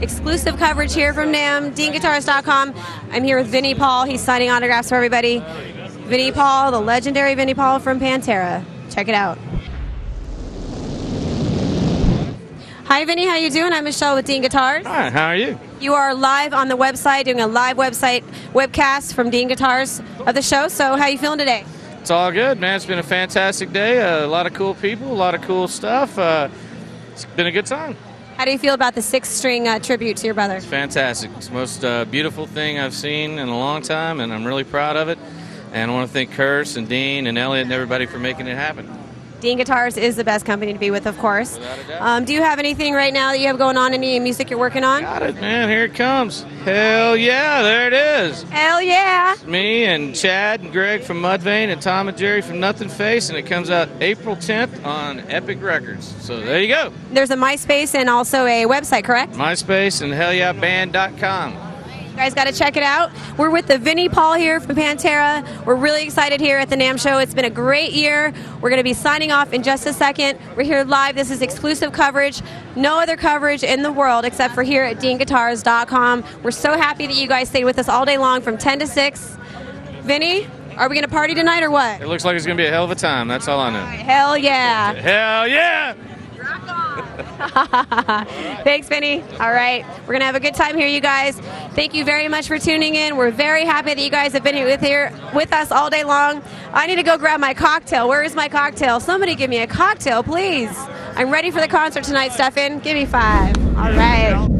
Exclusive coverage here from NAMM, DeanGuitars.com. I'm here with Vinnie Paul. He's signing autographs for everybody. Vinnie Paul, the legendary Vinnie Paul from Pantera. Check it out. Hi, Vinnie. How you doing? I'm Michelle with Dean Guitars. Hi, how are you? You are live on the website, doing a live website webcast from Dean Guitars of the show. So, how you feeling today? It's all good, man. It's been a fantastic day. Uh, a lot of cool people, a lot of cool stuff. Uh, it's been a good time. How do you feel about the six-string uh, tribute to your brother? It's fantastic. It's the most uh, beautiful thing I've seen in a long time, and I'm really proud of it. And I want to thank Curse and Dean and Elliot and everybody for making it happen. Dean Guitars is the best company to be with, of course. Without a doubt. Um, do you have anything right now that you have going on? Any music you're working on? Got it, man. Here it comes. Hell yeah, there it is. Hell yeah! Me and Chad and Greg from Mudvayne and Tom and Jerry from Nothingface, and it comes out April 10th on Epic Records. So there you go. There's a MySpace and also a website, correct? MySpace and hellyeahband.com. You guys got to check it out. We're with the Vinnie Paul here from Pantera. We're really excited here at the NAMM show. It's been a great year. We're going to be signing off in just a second. We're here live. This is exclusive coverage. No other coverage in the world except for here at DeanGuitars.com. We're so happy that you guys stayed with us all day long from 10 to 6. Vinnie, are we going to party tonight or what? It looks like it's going to be a hell of a time. That's all I know. Hell yeah. Hell yeah! Rock on. Thanks, Vinnie. All right. We're going to have a good time here, you guys. Thank you very much for tuning in. We're very happy that you guys have been with, here with us all day long. I need to go grab my cocktail. Where is my cocktail? Somebody give me a cocktail, please. I'm ready for the concert tonight, Stefan. Give me five. All right.